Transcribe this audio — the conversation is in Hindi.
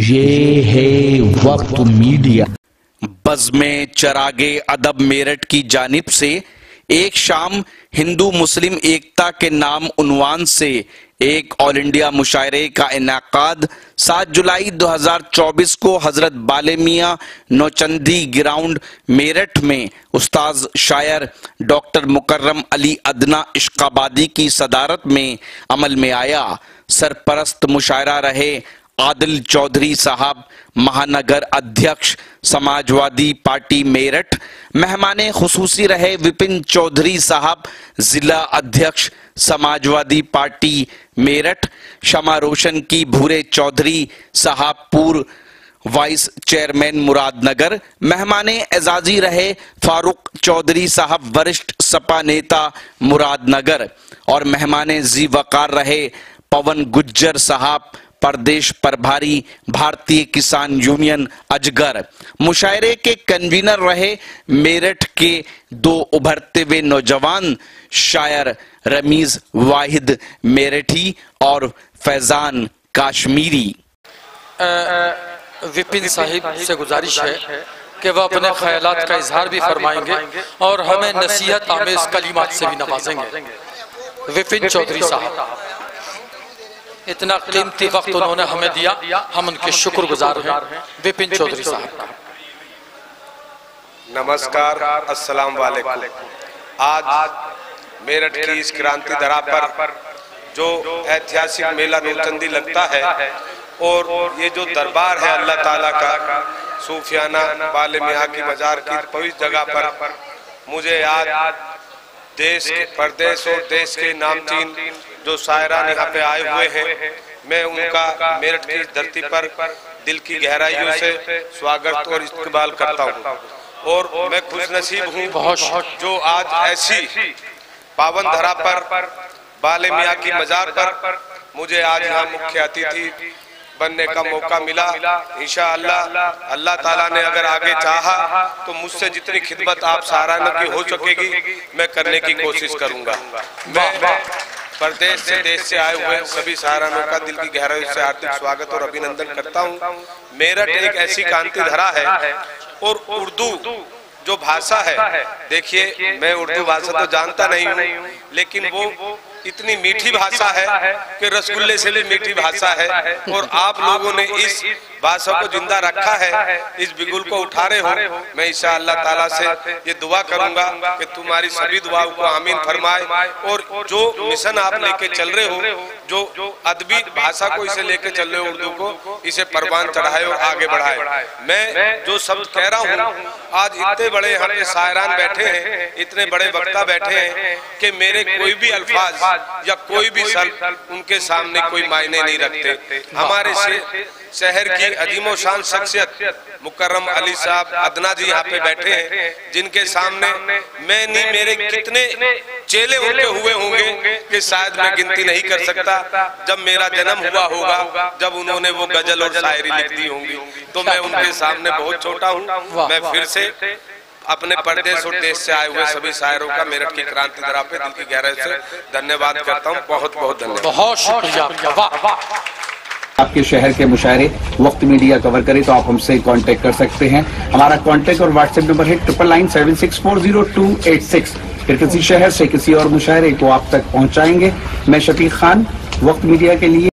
ये है वक्त मीडिया बज़्म चरागे अदब मेरठ की जानिब से एक शाम हिंदू मुस्लिम एकता के नाम उनवान से एक ऑल इंडिया मुशायरे का इनकाद 7 जुलाई 2024 को हज़रत बाले मियाँ नौचंदी ग्राउंड मेरठ में उस्ताज शायर डॉक्टर मुकर्रम अली अदना इश्काबादी की सदारत में अमल में आया। सरपरस्त मुशायरा रहे आदिल चौधरी साहब, महानगर अध्यक्ष, समाजवादी पार्टी मेरठ। मेहमान खसूसी रहे विपिन चौधरी साहब, जिला अध्यक्ष, समाजवादी पार्टी मेरठ। शमा रोशन की भूरे चौधरी साहब, पूर्व वाइस चेयरमैन मुरादनगर। मेहमान एजाजी रहे फारूक चौधरी साहब, वरिष्ठ सपा नेता मुरादनगर। और मेहमान जी वकार रहे पवन गुज्जर साहब प्रदेश प्रभारी भारतीय किसान यूनियन अजगर। मुशायरे के कन्वीनर रहे मेरठ के दो उभरते हुए नौजवान शायर रमीज वाहिद मेरठी और फैजान काश्मीरी। विपिन साहिब से गुजारिश है कि वह अपने ख्याल का इजहार भी फरमाएँगे और हमें नसीहत आमेज कलीमात से भी नवाजेंगे। विपिन चौधरी साहब। इतना कीमती वक्त उन्होंने हमें दिया। हम उनके शुक्रगुजार हैं। विपिन चौधरी साहब। का नमस्कार अस्सलाम वालेकुम। आज मेरठ की इस क्रांति धरा पर जो ऐतिहासिक मेला नूरचंदी लगता है और ये जो दरबार है अल्लाह ताला का सूफियाना बाले मिया की मजार की पवित्र जगह पर मुझे आज देश प्रदेश और देश के नामचीन जो शायरान यहाँ पे आए हुए हैं मैं उनका मेरठ की धरती पर दिल की गहराइयों से स्वागत और इस्तेमाल करता हूँ। और मैं खुश नसीब हूँ जो आज ऐसी पावन धरा पर बाले मियाँ की मजार पर मुझे आज यहाँ मुख्य अतिथि बनने का मौका मिला। ईशा अल्लाह अल्लाह ताला ने अगर आगे चाहा तो मुझसे जितनी खिदमत आप सहाराना की हो सकेगी मैं करने की कोशिश करूँगा। मैं प्रदेश से देश से आए हुए सभी सहारानों का दिल की गहराई से हार्दिक स्वागत और अभिनंदन करता हूँ। मेरठ एक ऐसी क्रांति धरा है और उर्दू जो भाषा है देखिए मैं उर्दू भाषा तो जानता नहीं हूँ लेकिन वो इतनी मीठी भाषा है कि रसगुल्ले से भी मीठी भाषा है। और आप लोगों ने इस भाषा को ज़िंदा रखा है इस बिगुल को उठा रहे हो। मैं ईशा अल्लाह ताला से ये दुआ करूँगा कि तुम्हारी सभी दुआओं को आमीन फरमाए। और जो मिशन आप लेके चल रहे हो जो अदबी भाषा को इसे लेके चल रहे हो उर्दू को इसे परवान चढ़ाए और आगे बढ़ाए। मैं जो शब्द कह रहा हूँ आज इतने बड़े पे शायरान बैठे हैं इतने बड़े वक्ता बैठे हैं कि मेरे कोई भी अल्फाज या कोई भी शब्द उनके सामने कोई मायने नहीं रखते। हमारे शहर की अजीमो शान शख्सियत मुकर्रम अली साहब अदना जी यहाँ पे बैठे हैं जिनके सामने मैं नहीं मेरे कितने चेले उनके हुए होंगे कि शायद मैं गिनती नहीं कर सकता जब मेरा जन्म हुआ होगा जब उन्होंने वो गज़ल और शायरी लिख दी होंगी तो मैं उनके सामने बहुत छोटा हूँ। मैं फिर से अपने प्रदेश और देश से आए हुए सभी शायरों का मेरठ की क्रांति दरा पे दिल की गहराई से धन्यवाद करता हूँ। बहुत बहुत धन्यवाद। बहुत शुक्रिया आपके शहर के मुशायरे वक्त मीडिया कवर करे तो आप हमसे कांटेक्ट कर सकते हैं। हमारा कांटेक्ट और व्हाट्सएप नंबर है triple nine seven six four zero two eight six फिर किसी शहर से किसी और मुशायरे को आप तक पहुंचाएँगे। मैं शफीक खान, वक्त मीडिया के लिए